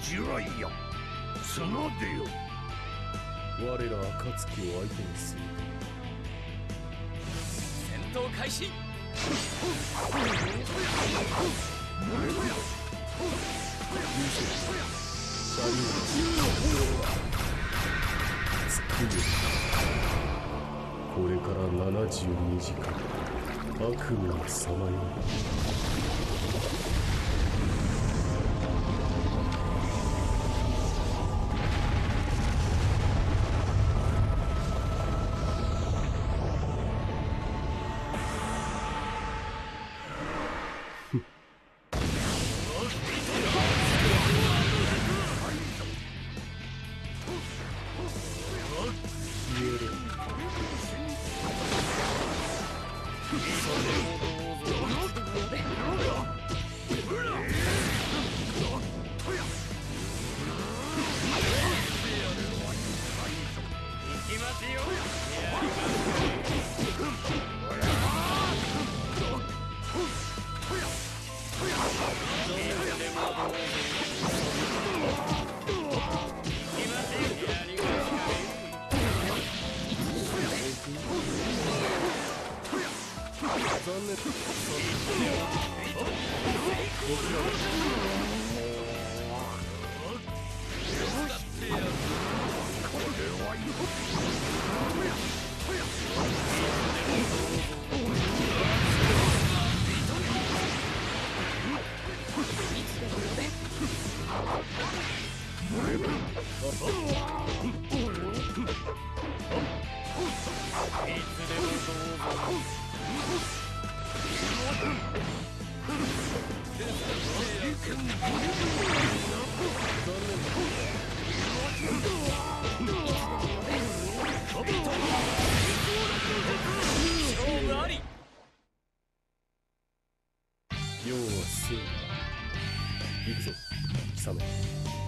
地雷や。綱でよ。我ら暁を相手にする。戦闘開始。これから72時間。悪夢がさまよう流できますよ。勝負あり要は。生行くぞ。貴様。